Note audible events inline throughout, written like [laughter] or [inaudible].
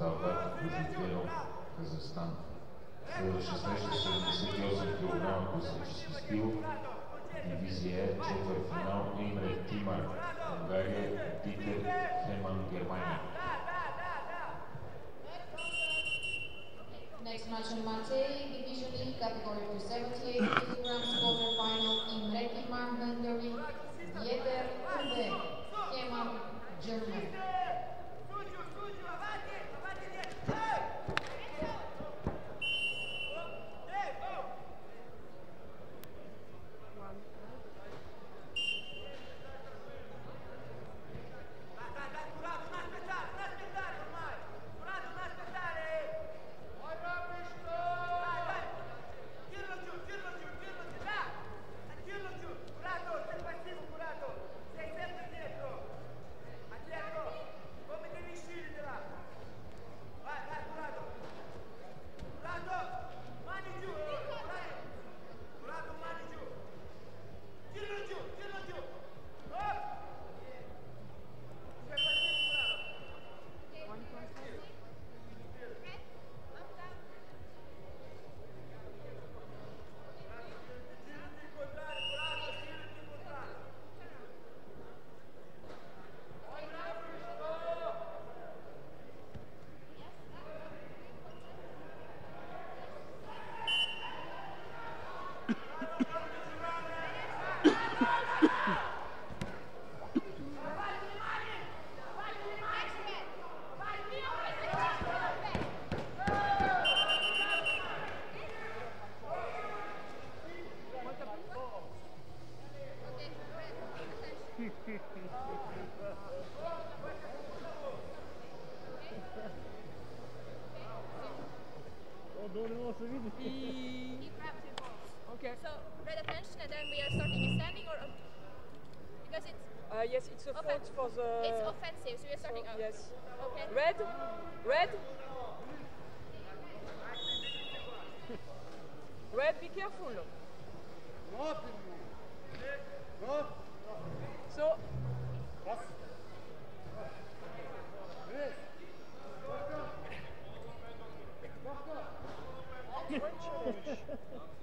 Талгат Кожухеров, Казахстан. Следваща среща 78 кг класически стил, дивизия Е, четвъртфинал Имре Тимар, Yes. Okay. Red, red. Red, be careful. So. One. [laughs]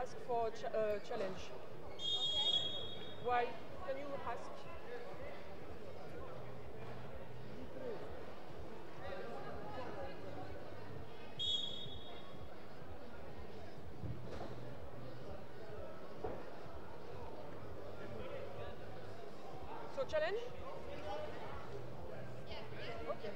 ask for ch- uh, challenge. Okay. Why? Can you ask? So challenge? Okay.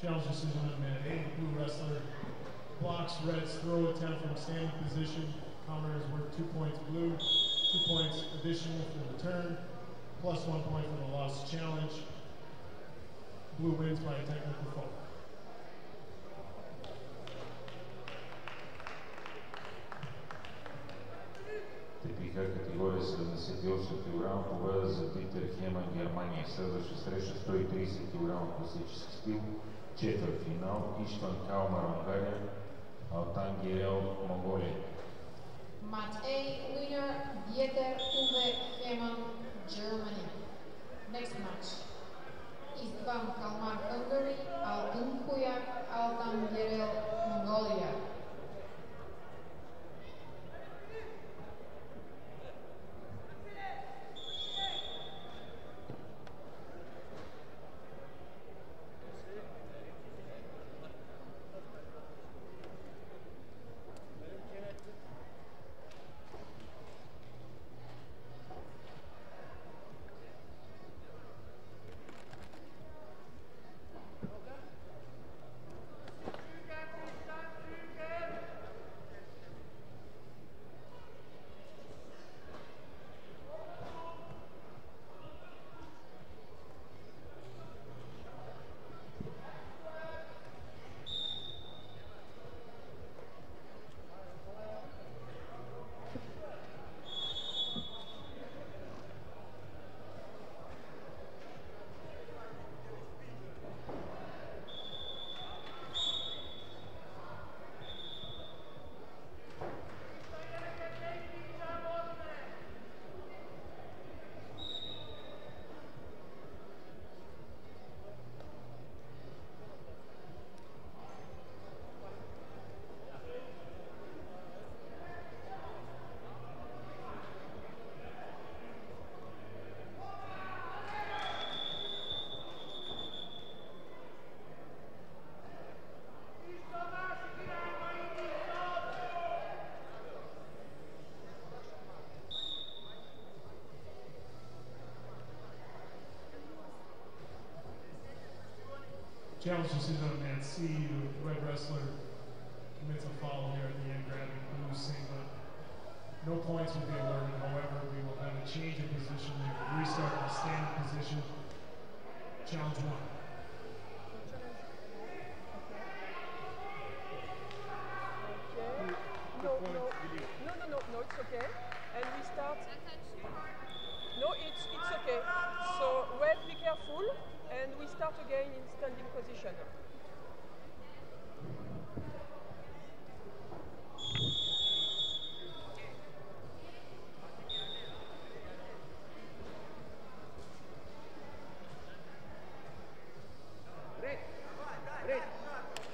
Challenge decision on mat eight, blue wrestler blocks red's throw attempt from standing position. Commoner is worth two points blue, two points additional for return, plus one point for the lost challenge. Blue wins by a technical fault. ТПХ категория 78 кг, победа за Питер Хема, Германия. Следваща среща 130 кг класически стил, четвърт финал, Иштван Калмар, Унгария, Алтан Гирел, Монголия. Match A winner Dieter Uwe Heman, Germany. Next match. Istvan Kalmar, Hungary, Altun Kuyak, Altan Challenge decision on man C. The red wrestler commits a foul here at the end, grabbing blue singlet. No points will be awarded. However, we will have a change of position. We will restart the standing position. Challenge one. Okay. No, no, no, no, no, no, it's okay. And we start. No, it's it's okay. So red, be careful, and we start again in standing position.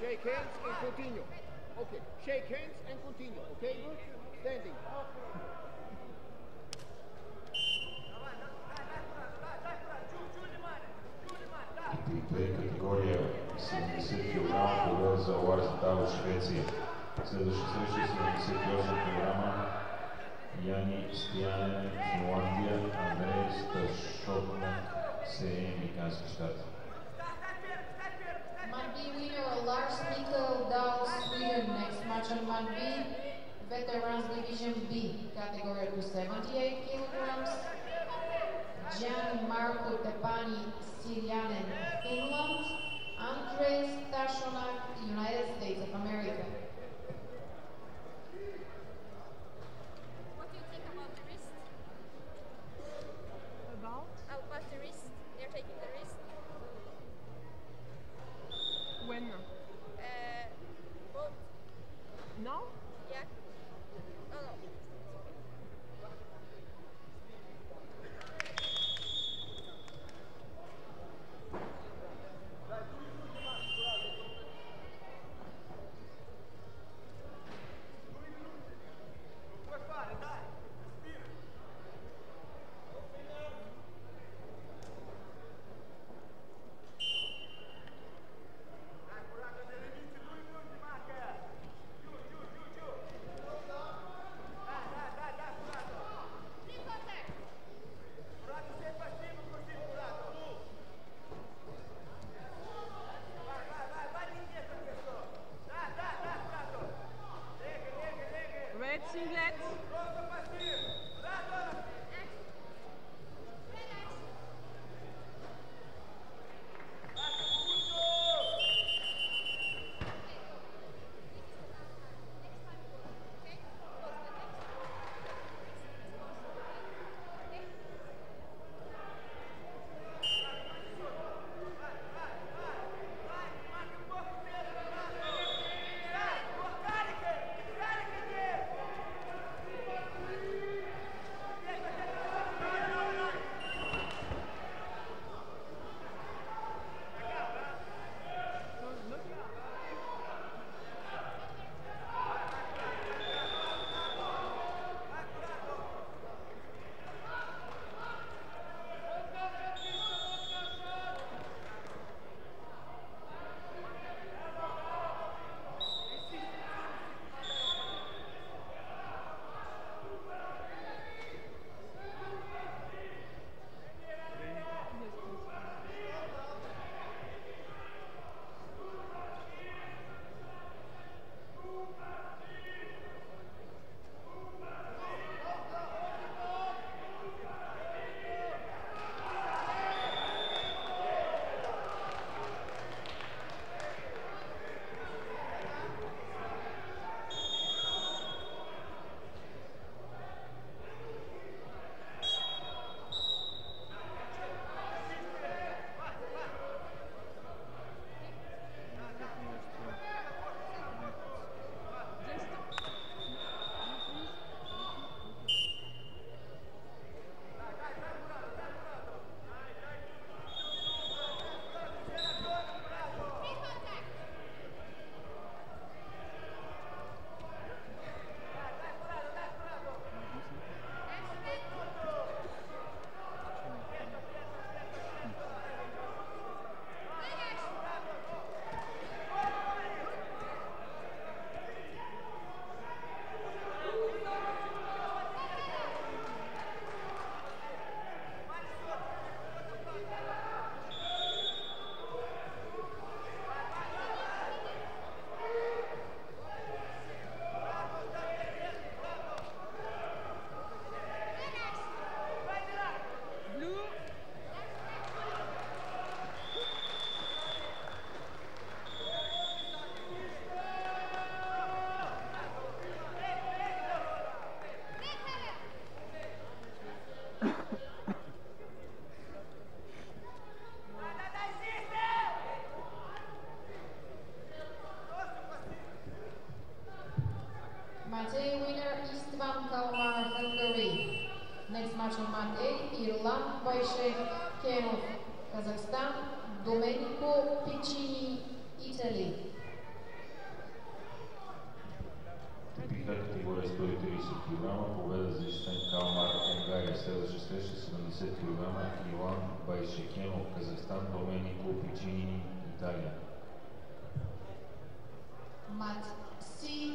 Shake hands and continue. Okay. Shake hands and continue. Okay? Standing. за Ларс Дал Швеция. Следваща среща 78 кг. Яни Стоянен, Финландия, Андрей Сташотнак, СЕ, Американски щати. Man B winner Lars Mikkel Dahl, Sweden. Next match on Man B, Veterans Division B, category to 78 kilograms. Gian Marco Tepani, Syrianen, Finland. Andres Tashonak, Ирланд Байшев Кенов, Казахстан, Доменико Пичи, Итали. Категория 130 кг, победа за Ищен Калмар, Унгария, следваща среща 70 кг, Илан Байшекенов, Казахстан, Доменико Пичини, Италия. Мат Си